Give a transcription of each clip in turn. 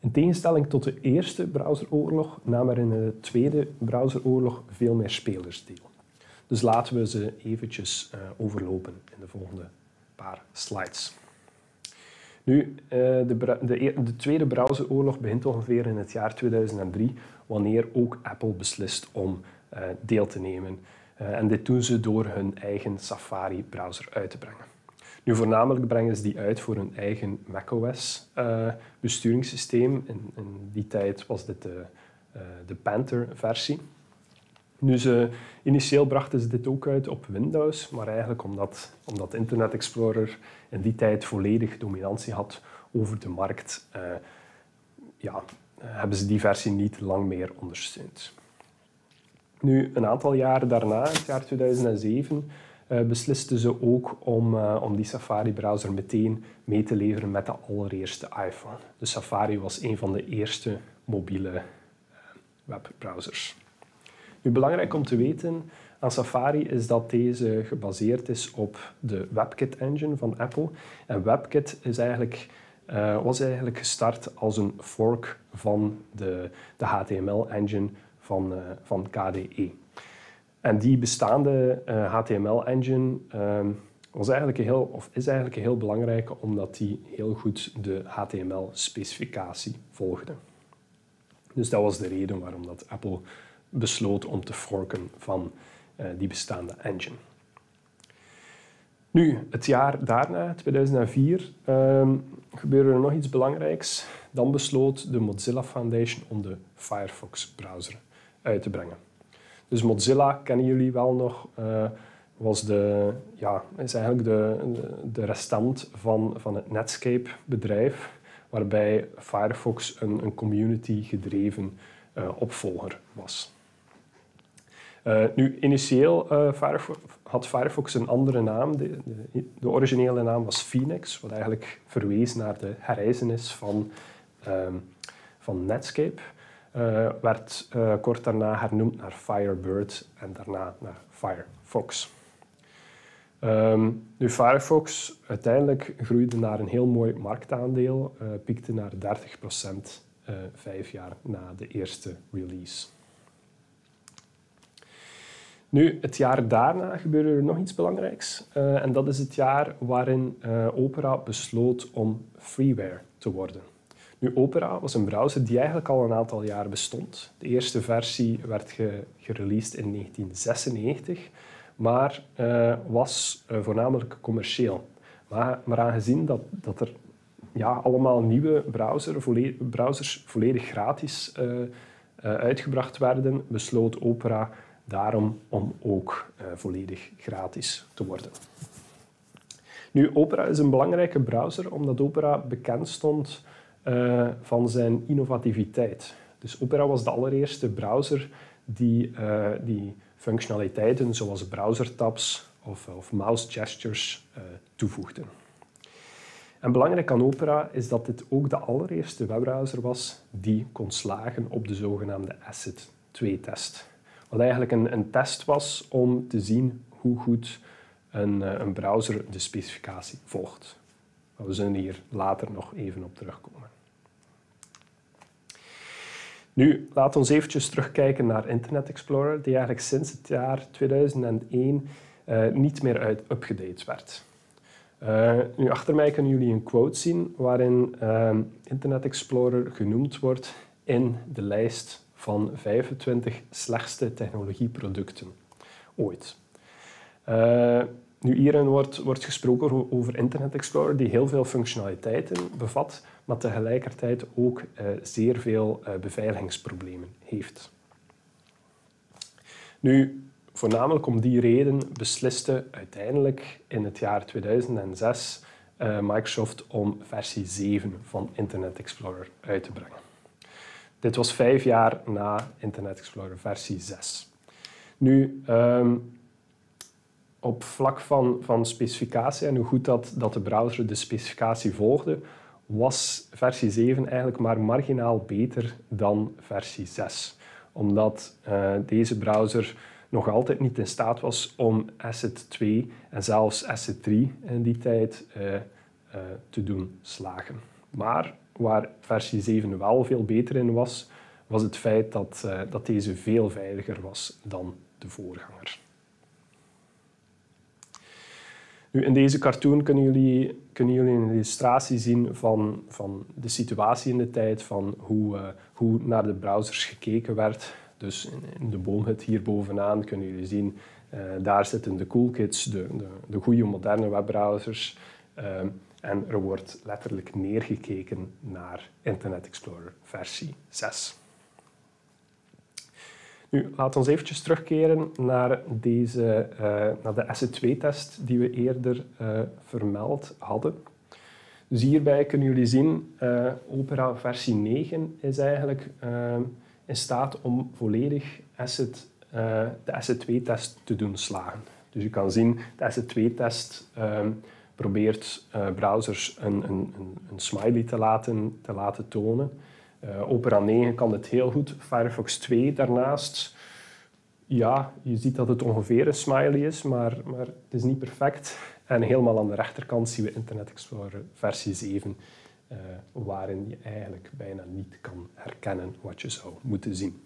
In tegenstelling tot de eerste browseroorlog namen er in de tweede browseroorlog veel meer spelers deel. Dus laten we ze eventjes uh, overlopen in de volgende paar slides. Nu, uh, de, de, e-, de, tweede browseroorlog begint ongeveer in het jaar 2003, wanneer ook Apple beslist om uh, deel te nemen. en dit doen ze door hun eigen Safari-browser uit te brengen. Nu, voornamelijk brengen ze die uit voor hun eigen macOS-besturingssysteem. in, in, die tijd was dit de, de Panther-versie. Nu, ze, initieel brachten ze dit ook uit op Windows, maar eigenlijk omdat, omdat Internet Explorer in die tijd volledig dominantie had over de markt, uh, ja, hebben ze die versie niet lang meer ondersteund. Nu, een aantal jaren daarna, het jaar 2007, uh, eh, beslisten ze ook om, uh, om die Safari-browser meteen mee te leveren met de allereerste iPhone. De Safari was een van de eerste mobiele webbrowsers. Nu, belangrijk om te weten aan Safari is dat deze gebaseerd is op de WebKit engine van Apple. En WebKit is eigenlijk, was eigenlijk gestart als een fork van de, de HTML-engine van, van KDE. En die bestaande uh, eh, HTML-engine ehm, was eigenlijk heel, of is eigenlijk heel belangrijk omdat die heel goed de HTML-specificatie volgde. Dus dat was de reden waarom dat Apple besloot om te forken van uh, die bestaande engine. Nu, het jaar daarna, 2004, uh, gebeurde er nog iets belangrijks. Dan besloot de Mozilla Foundation om de Firefox-browser uit te brengen. Dus Mozilla kennen jullie wel nog, uh, was de, ja, is eigenlijk de, de restant van, van het Netscape-bedrijf, waarbij Firefox een, een community-gedreven uh, opvolger was. Uh, nu, initieel had Firefox een andere naam. De, de, originele naam was Phoenix, wat eigenlijk verwees naar de herreizenis van, um, van Netscape. Uh, werd kort daarna hernoemd naar Firebird en daarna naar Firefox. Um, nu, Firefox uiteindelijk groeide naar een heel mooi marktaandeel, piekte naar 30% vijf jaar na de eerste release. Nu, het jaar daarna gebeurde er nog iets belangrijks. En dat is het jaar waarin Opera besloot om freeware te worden. Nu, Opera was een browser die eigenlijk al een aantal jaar bestond. De eerste versie werd ge gereleased in 1996, maar uh, was voornamelijk commercieel. Maar, maar aangezien dat, dat er ja, allemaal nieuwe browser, browsers volledig gratis uitgebracht werden, besloot Opera Daarom om ook volledig gratis te worden. Nu, Opera is een belangrijke browser omdat Opera bekend stond uh, van zijn innovativiteit. Dus Opera was de allereerste browser die, uh, die functionaliteiten zoals browsertabs of, of mouse gestures toevoegde. En belangrijk aan Opera is dat dit ook de allereerste webbrowser was die kon slagen op de zogenaamde ACID 2-test. Wat eigenlijk een, een test was om te zien hoe goed een, eh, een browser de specificatie volgt. We zullen hier later nog even op terugkomen. Nu, laten we eventjes terugkijken naar Internet Explorer, die eigenlijk sinds het jaar 2001 uh, eh, niet meer uit upgedate werd. Uh, nu, achter mij kunnen jullie een quote zien waarin uh, Internet Explorer genoemd wordt in de lijst van 25 slechtste technologieproducten ooit. Nu, hierin wordt, wordt gesproken over Internet Explorer, die heel veel functionaliteiten bevat, maar tegelijkertijd ook uh, zeer veel uh, beveiligingsproblemen heeft. Nu, voornamelijk om die reden besliste uiteindelijk in het jaar 2006 Microsoft om versie 7 van Internet Explorer uit te brengen. Dit was vijf jaar na Internet Explorer versie 6. Nu, um, op vlak van, van specificatie en hoe goed dat, dat de browser de specificatie volgde, was versie 7 eigenlijk maar marginaal beter dan versie 6. Omdat uh, deze browser nog altijd niet in staat was om Asset 2 en zelfs Asset 3 in die tijd uh, uh, te doen slagen. Maar waar versie 7 wel veel beter in was, was het feit dat, dat deze veel veiliger was dan de voorganger. Nu, in deze cartoon kunnen jullie, kunnen jullie een illustratie zien van, van de situatie in de tijd, van hoe, uh, hoe naar de browsers gekeken werd. Dus in, de boomhut hier bovenaan kunnen jullie zien, uh, daar zitten de coolkits, de, de, de goede moderne webbrowsers. Uh, en er wordt letterlijk neergekeken naar Internet Explorer versie 6. Nu, laten we eventjes terugkeren naar, deze, uh, naar de SE2-test die we eerder uh, vermeld hadden. Dus hierbij kunnen jullie zien, uh, Opera versie 9 is eigenlijk in staat om volledig asset, de SE2-test te doen slagen. Dus je kan zien, de SE2-test probeert browsers een, een, een, smiley te laten, te laten tonen. Uh, Opera 9 kan het heel goed. Firefox 2 daarnaast, ja, je ziet dat het ongeveer een smiley is, maar, maar het is niet perfect. En helemaal aan de rechterkant zien we Internet Explorer versie 7, uh, waarin je eigenlijk bijna niet kan herkennen wat je zou moeten zien.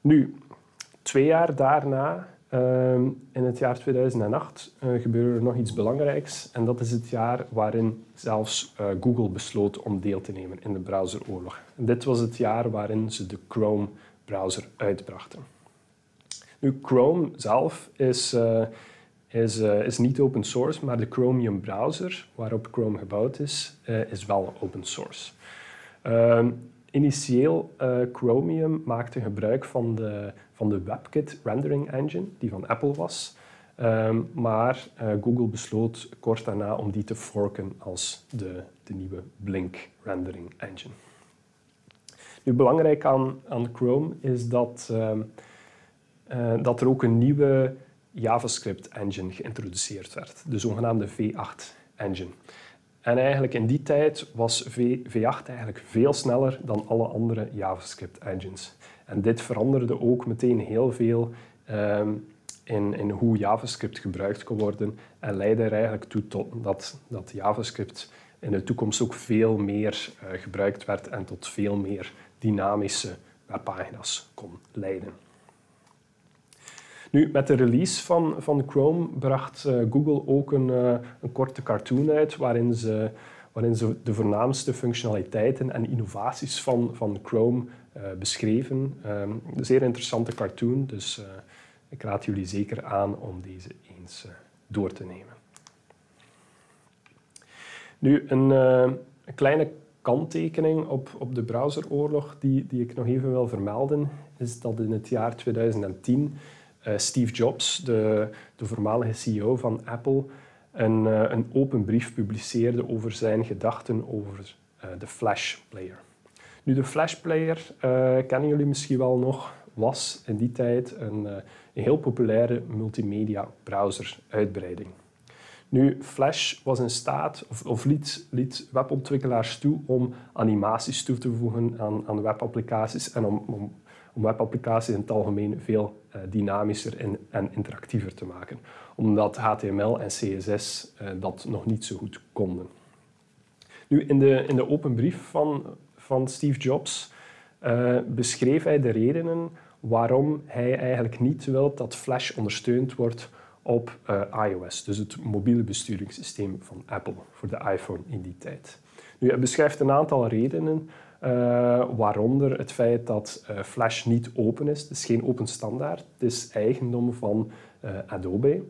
Nu, twee jaar daarna in het jaar 2008 uh, eh, gebeurde er nog iets belangrijks en dat is het jaar waarin zelfs uh, Google besloot om deel te nemen in de browseroorlog. Dit was het jaar waarin ze de Chrome-browser uitbrachten. Nu, Chrome zelf is, uh, is, is niet open source, maar de Chromium browser waarop Chrome gebouwd is, is wel open source. Ehm, initieel Chromium maakte gebruik van de van de WebKit rendering engine, die van Apple was. Um, maar uh, Google besloot kort daarna om die te forken als de, de nieuwe Blink rendering engine. Nu, belangrijk aan, aan Chrome is dat, um, uh, dat er ook een nieuwe JavaScript engine geïntroduceerd werd, de zogenaamde V8 engine. En eigenlijk in die tijd was v, V8 eigenlijk veel sneller dan alle andere JavaScript engines. En dit veranderde ook meteen heel veel um, in, in, hoe JavaScript gebruikt kon worden en leidde er eigenlijk toe tot dat, dat JavaScript in de toekomst ook veel meer uh, gebruikt werd en tot veel meer dynamische webpagina's kon leiden. Nu, met de release van, van Chrome bracht uh, Google ook een, uh, een korte cartoon uit waarin ze, waarin ze de voornaamste functionaliteiten en innovaties van, van Chrome uh, beschreven. Een zeer interessante cartoon, dus ik raad jullie zeker aan om deze eens door te nemen. Nu, een, een, kleine kanttekening op, op de browseroorlog die, die ik nog even wil vermelden, is dat in het jaar 2010 Steve Jobs, de, de voormalige CEO van Apple, een, een open brief publiceerde over zijn gedachten over de Flash Player. Nu, de Flash Player, kennen jullie misschien wel nog, was in die tijd een, een heel populaire multimedia browser uitbreiding. Nu, Flash was in staat, of, of liet, liet, webontwikkelaars toe om animaties toe te voegen aan, aan webapplicaties en om, om, webapplicaties in het algemeen veel uh, dynamischer en, en, interactiever te maken. Omdat HTML en CSS dat nog niet zo goed konden. Nu, in de, in de open brief van, van Steve Jobs uh, beschreef hij de redenen waarom hij eigenlijk niet wil dat Flash ondersteund wordt op iOS, dus het mobiele besturingssysteem van Apple voor de iPhone in die tijd. Nu, hij beschrijft een aantal redenen, waaronder het feit dat Flash niet open is. Het is geen open standaard, het is eigendom van Adobe.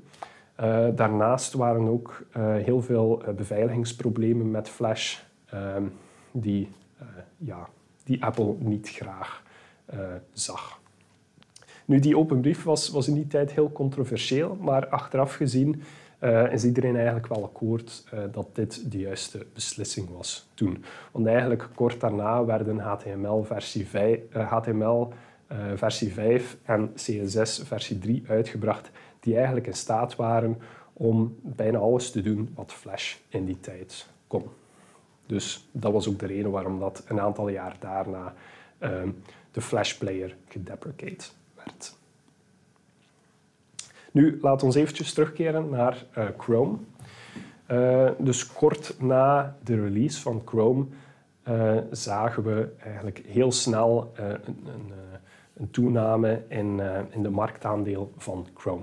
daarnaast waren ook heel veel beveiligingsproblemen met Flash ehm, die eh, ja, die Apple niet graag eh, zag. Nu, die open brief was, was in die tijd heel controversieel, maar achteraf gezien uh, is iedereen eigenlijk wel akkoord uh, dat dit de juiste beslissing was toen. Want eigenlijk kort daarna werden HTML versie 5, uh, HTML, versie 5 en CSS versie 3 uitgebracht, die eigenlijk in staat waren om bijna alles te doen wat Flash in die tijd kon. Dus dat was ook de reden waarom dat een aantal jaar daarna um, de Flash Player gedeprecate werd. Nu, laten we eventjes terugkeren naar uh, Chrome. Uh, dus kort na de release van Chrome uh, zagen we eigenlijk heel snel een, een, een, toename in, in de marktaandeel van Chrome.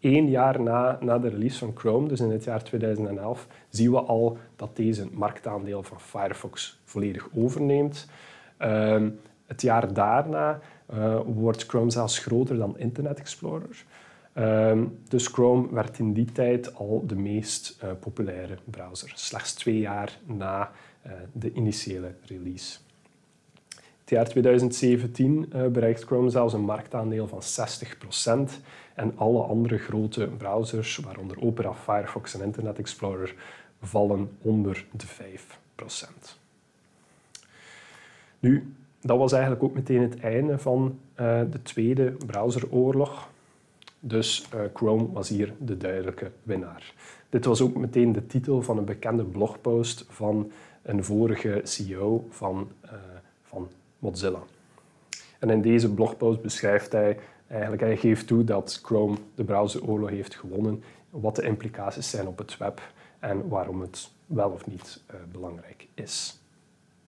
Eén jaar na, na de release van Chrome, dus in het jaar 2011, zien we al dat deze marktaandeel van Firefox volledig overneemt. Ehm, het jaar daarna wordt Chrome zelfs groter dan Internet Explorer. Ehm, dus Chrome werd in die tijd al de meest uh, populaire browser, slechts twee jaar na uh, de initiële release. Het jaar 2017 uh, eh, bereikt Chrome zelfs een marktaandeel van 60% en alle andere grote browsers, waaronder Opera, Firefox en Internet Explorer, vallen onder de 5%. Nu, dat was eigenlijk ook meteen het einde van de Tweede Browseroorlog. Dus uh, Chrome was hier de duidelijke winnaar. Dit was ook meteen de titel van een bekende blogpost van een vorige CEO van, uh, van Mozilla. En in deze blogpost beschrijft hij eigenlijk, hij geeft toe dat Chrome de browseroorlog heeft gewonnen, wat de implicaties zijn op het web en waarom het wel of niet uh, belangrijk is.